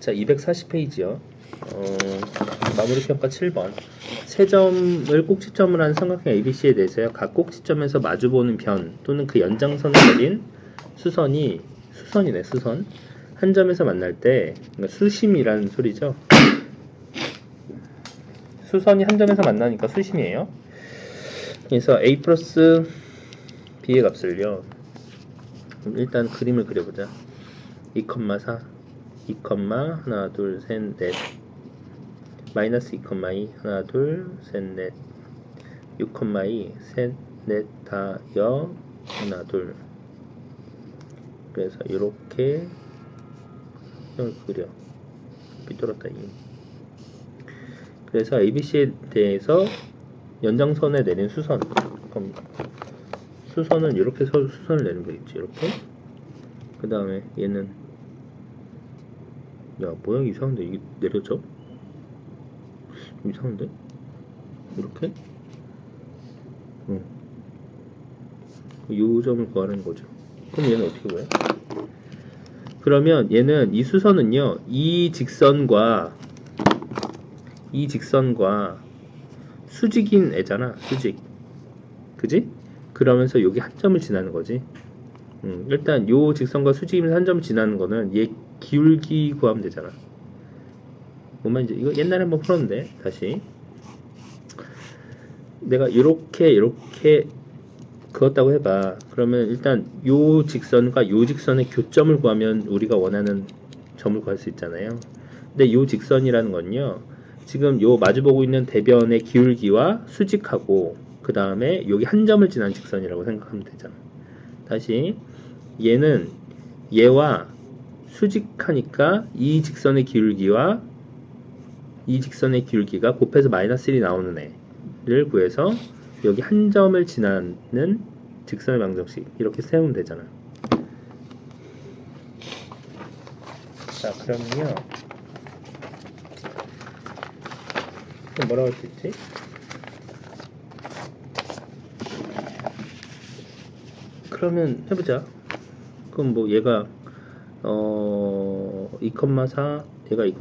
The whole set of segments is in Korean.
자, 240페이지요. 어, 마무리 평가 7번. 세 점을 꼭지점을 한 삼각형 ABC에 대해서요. 각 꼭지점에서 마주보는 변 또는 그 연장선을 내린 수선이 수선이네, 수선. 한 점에서 만날 때 그러니까 수심이라는 소리죠. 수선이 한 점에서 만나니까 수심이에요. 그래서 a 플러스 b의 값을요. 그럼 일단 그림을 그려보자. 2,4 2, 하나 둘 셋 넷. 마이너스 2,2 하나 둘 셋 넷. 6,2 셋 넷 다 여 하나 둘. 그래서 이렇게 형을 그려. 삐뚤었다 이 그래서 ABC에 대해서 연장선에 내린 수선. 그럼 수선은 이렇게 서 수선을 내는 거겠지 이렇게? 그 다음에 얘는 야 모양이 이상한데 이게 내려져? 이상한데? 이렇게? 응. 요 점을 구하는 거죠. 그럼 얘는 어떻게 구해? 그러면 얘는 이 수선은요, 이 직선과 이 직선과 수직인 애잖아, 수직. 그지? 그러면서 여기 한 점을 지나는 거지. 음, 일단 요 직선과 수직이면서 한 점을 지나는 거는 얘 기울기 구하면 되잖아. 뭐만 이제 이거 옛날에 한번 풀었는데 다시 내가 이렇게 이렇게 그었다고 해봐. 그러면 일단 요 직선과 요 직선의 교점을 구하면 우리가 원하는 점을 구할 수 있잖아요. 근데 요 직선이라는 건요. 지금 요 마주보고 있는 대변의 기울기와 수직하고 그 다음에 여기 한 점을 지난 직선이라고 생각하면 되잖아. 다시 얘는 얘와 수직하니까 이 직선의 기울기와 이 직선의 기울기가 곱해서 마이너스 1이 나오는 애를 구해서 여기 한 점을 지나는 직선의 방정식 이렇게 세우면 되잖아. 자 그러면요 뭐라고 할 수 있지? 그러면 해보자. 그럼 뭐 얘가 어 2,4 얘가 2,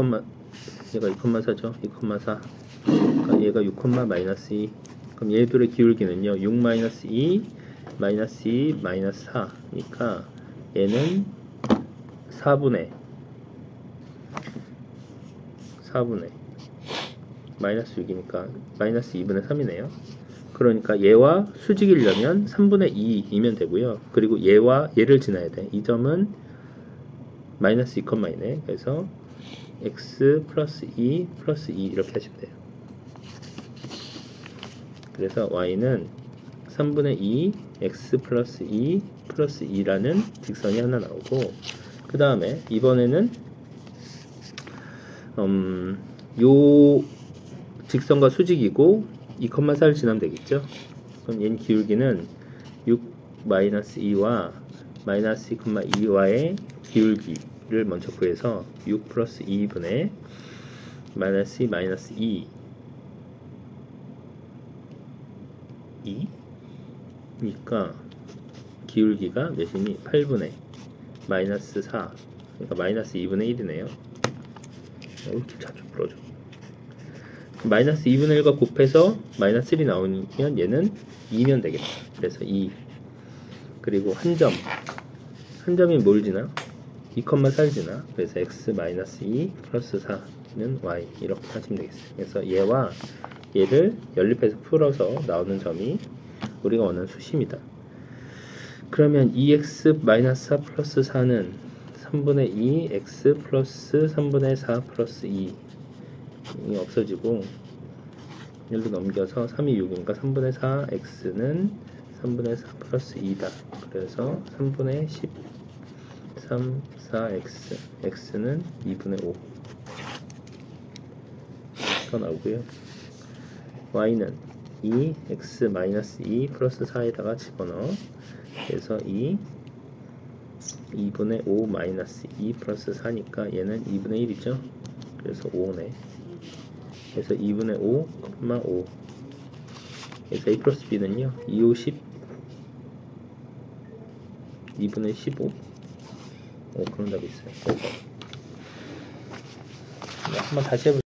얘가 2,4죠. 2,4 그러니까 얘가 6, 마이너스 2 그럼 얘들의 기울기는요 6 마이너스 2 마이너스 2 마이너스 4 그러니까 얘는 4분의 4분의 마이너스 6이니까 마이너스 2분의 3이네요. 그러니까 얘와 수직이려면 3분의 2이면 되고요. 그리고 얘와 얘를 지나야 돼 이 점은 마이너스 2,2네. 그래서 x 플러스 2 플러스 2 이렇게 하시면 돼요. 그래서 y는 3분의 2 x 플러스 2 플러스 2라는 직선이 하나 나오고 그 다음에 이번에는 음, 요 직선과 수직이고 2,4를 지나면 되겠죠? 그럼 얘는 기울기는 6 마이너스 2와 마이너스 2,2와의 기울기를 먼저 구해서 6 플러스 2분의 마이너스 2 마이너스 2 2니까 기울기가 몇이니? 8분의 마이너스 4 그러니까 마이너스 2분의 1이네요. 어, 이렇게 자주 풀어줘. 마이너스 2분의 1과 곱해서 마이너스 1이 나오면 얘는 2면 되겠다. 그래서 2 그리고 한 점. 한 점이 뭘 지나? 2,4를 지나? 그래서 x 마이너스 2 플러스 4는 y. 이렇게 하시면 되겠어요. 그래서 얘와 얘를 연립해서 풀어서 나오는 점이 우리가 원하는 수심이다. 그러면 2x-4 플러스 4는 3분의 2 x 플러스 3분의 4 플러스 2이 없어지고 1로 넘겨서 3이 6이니까 3분의 4 x는 3분의 4 플러스 2다. 그래서 3분의 10 3, 4x x는 2분의 5 가 나오고요. y는 2 x 마이너스 2 플러스 4에다가 집어넣어. 그래서 2 2분의 5 마이너스 2 플러스 4니까 얘는 2분의 1이죠. 그래서 5네. 그래서 2분의 5, 5 그래서 a 플러스 b는요 2, 5, 10 2분의 15? 어, 그런 답이 있어요. 네. 네, 한번 다시 해볼게요.